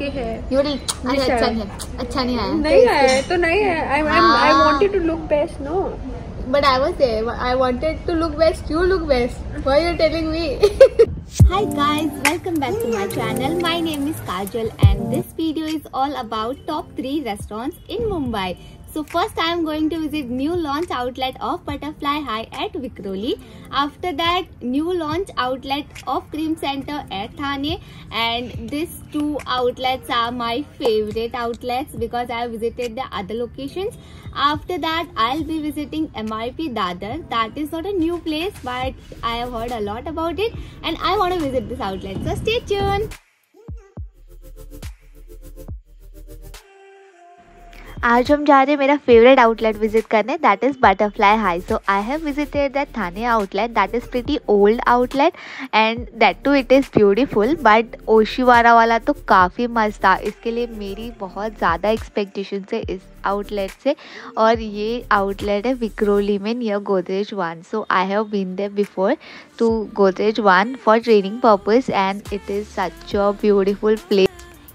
के है यूरी अरे Nisha. अच्छा नहीं है अच्छा नहीं आया नहीं है तो नहीं है आई आई आई हाँ. Wanted to look best no But I was there. I wanted to look best. You look best. Why are you telling me? Hi guys, welcome back to my channel. My name is Kajal and this video is all about top 3 restaurants in Mumbai. So first I am going to visit new launch outlet of Butterfly High at Vikhroli. After that new launch outlet of Cream Center at Thane and these two outlets are my favorite outlets because I have visited the other locations. After that I'll be visiting MRP Dadar. That is not a new place but I have heard a lot about it and I want to visit this outlet. So stay tuned. आज हम जा रहे हैं मेरा favourite outlet visit करने that is butterfly high so I have visited that Thane outlet that is pretty old outlet and that too it is beautiful but Oshiwara वाला तो काफ़ी मस्त था। इसके लिए मेरी बहुत ज़्यादा एक्सपेक्टेशन है इस आउटलेट से, और ये आउटलेट है विक्रोली में near Godrej one so I have been there before to Godrej one for training purpose and it is such a beautiful place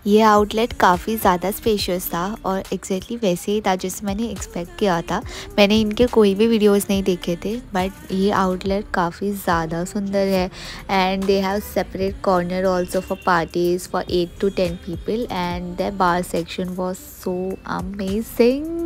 ये आउटलेट काफ़ी ज़्यादा स्पेशियस था और एग्जैक्टली वैसे ही था जैसे मैंने एक्सपेक्ट किया था। मैंने इनके कोई भी वीडियोस नहीं देखे थे बट ये आउटलेट काफ़ी ज़्यादा सुंदर है। And they have separate corner also for parties for eight to ten people and the bar section was so amazing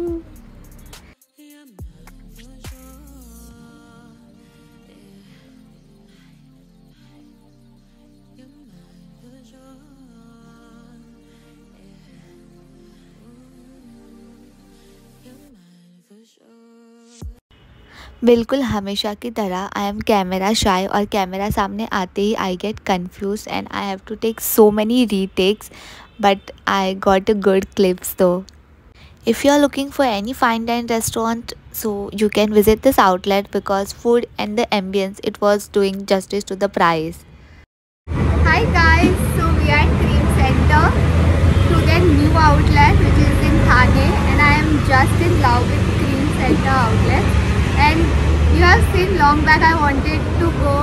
बिल्कुल हमेशा की तरह आई एम कैमरा शाय और कैमरा सामने आते ही I get confused and I have to take so many retakes but I got a good clips though if you are looking for any fine dine restaurant so you can visit this outlet because food and the ambience it was doing justice to the price Hi outlet which is in Thane, and I am just in love with Cream Center outlet. And you have seen long back I wanted to go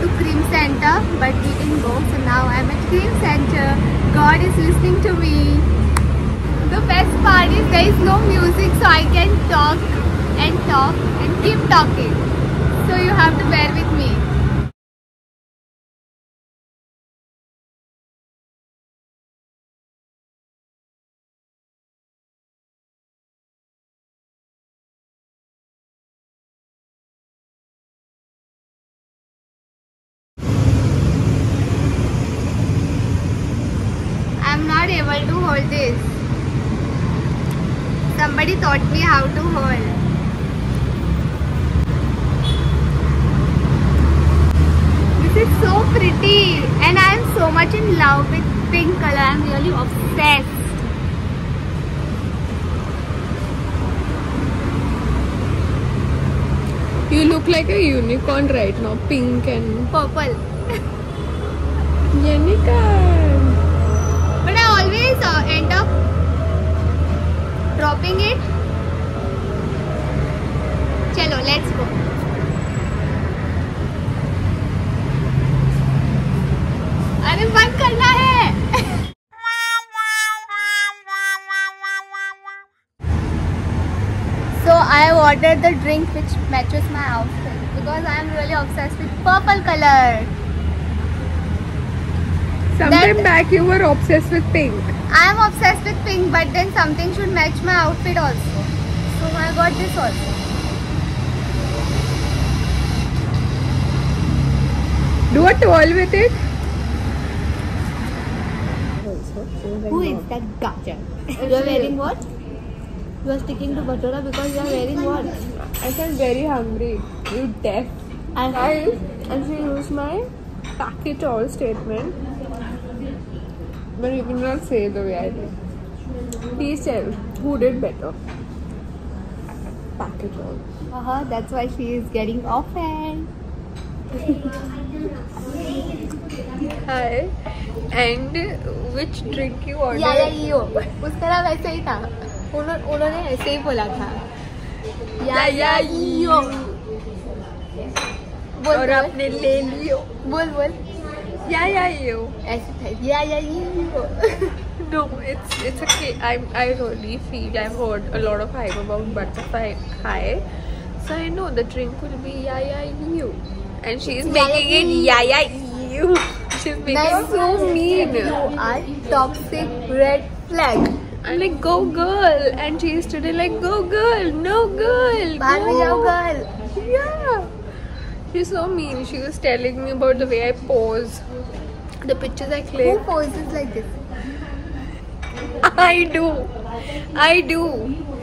to Cream Center but we didn't go so now I am at Cream Center. God is listening to me. The best part is there is no music so I can talk and talk and keep talking. So you have to bear with me. Not able to hold this. Somebody taught me how to hold. This is so pretty and I am so much in love with pink color. I am really obsessed. You look like a unicorn right now, pink and Purple. unicorn But I always uh, end up dropping it. Chalo, let's go. अरे बंद करना है So I ordered the drink which matches my outfit because I am really obsessed with purple color. Sometime That- back you were obsessed with pink. I am obsessed with pink, but then something should match my outfit also. So I got this also. Do a twirl with it. Who is that gaja? You are wearing what? You are sticking to Bhatura because you are wearing what? I felt very hungry. You deaf. I I and she used my package all statement. But you cannot say the way I did. Please tell who did better. Package all. uh-huh, that's why she is getting offended. Hi. And which drink you ordered? या या यो उसका नाम ऐसे ही था उन्हों, उन्होंने ऐसे ही बोला था या या यो बोल और बोल आपने ले लियो बोल बोल Yeah, yeah, you. Yeah, yeah, you. no, it's it's okay. I I really feel I've heard a lot of hype about butterfly high, so I know the drink will be yeah, yeah, you. And she's making it yeah, yeah, you. She's making it so mean. You are toxic red flag. I'm like, go girl. And she is today like, go girl, no girl. Bye, go. girl. Yeah. She's so mean. She was telling me about the way I pose, the pictures I click. who poses like this I do. I do.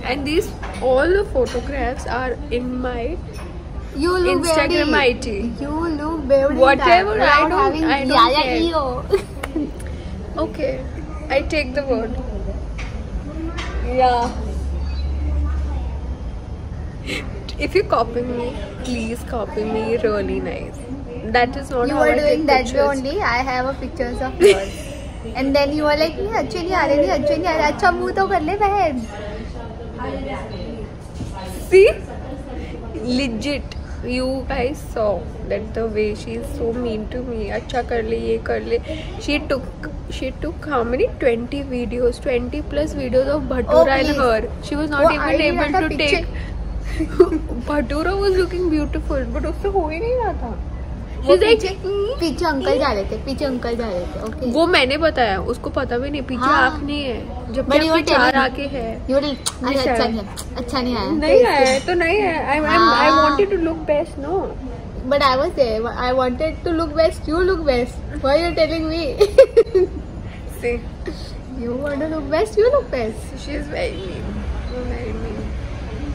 And these all the photographs are in my you look Instagram very ID. you look very Whatever, I don't- I don't care. Okay. I take the word. Yeah. If you copy me, please copy me really nice. That is not you how were I doing that way only I have a pictures of yours and then you were like नहीं अच्छे नहीं आ रहे नहीं अच्छे नहीं आ रहे अच्छा मुँह तो कर ले बहन See? Legit. You guys saw that the way she is so mean to me. अच्छा कर ले ये कर ले. She took she took how many 20 videos 20 plus videos of Bhatura and her. She was not वो even able to पीछे। take bhatura was looking beautiful but उससे हो ही नहीं रहा था। hmm, पीछे अंकल जा रहे थे पीछे अंकल जा रहे थे ओके वो मैंने बताया उसको पता भी नहीं पीछे आँख हाँ। नहीं है। जब आके है। अच्छा नहीं आया। नहीं आया तो नहीं आया I I to look best no but I was I wanted to look best you look best why you telling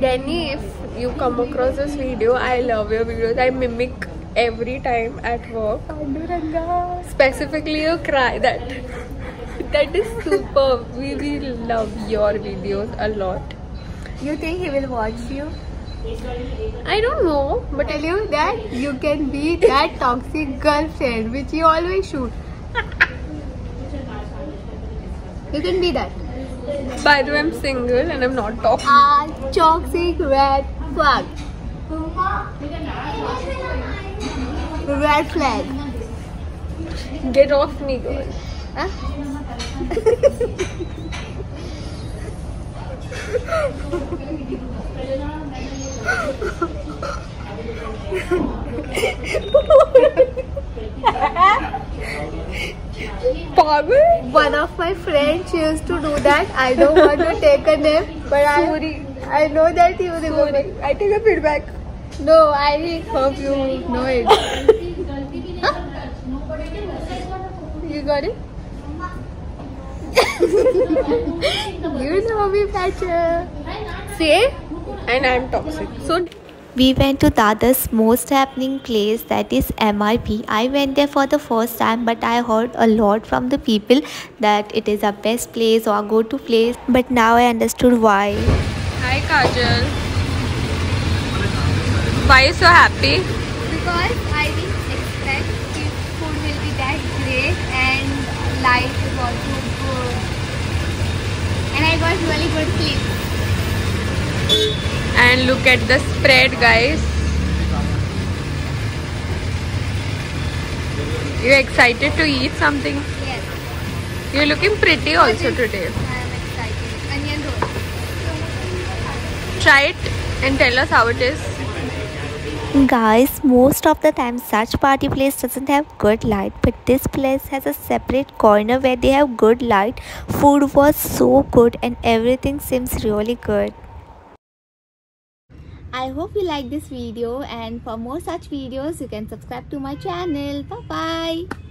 Danny, if you come across this video, I love your videos. I mimic every time at work. Panduranga. Specifically, you cry that. That is super. we will love your videos a lot. You think he will watch you? I don't know, but Tell you that you can be that toxic girlfriend which you always shoot. You can be that. By the way, I'm single and I'm not talking. A toxic red flag. Red flag. Get off me, girl. Huh? Pagal? One of my friends used to do that. I don't want to take a name, but I Sorry. I know that you remember. Sorry. I take a feedback. No, I hope you know it. Huh? You got it? you know me better. Say, and I'm toxic. So, We went to Dadar's most happening place that is MRP. I went there for the first time but I heard a lot from the people that it is a best place or go to place but now I understood why. hi Kajal. Why you so happy? Because I didn't expect the food will be that great and light is also good. And I got really good sleep. And look at the spread, guys. You excited to eat something? Yes, You're looking pretty also today. I am excited. Onion roll. Try it and tell us how it is. Guys, most of the time such party place doesn't have good light but this place has a separate corner where they have good light. Food was so good and everything seems really good. I hope you like this video and for more such videos you can subscribe to my channel. Bye bye.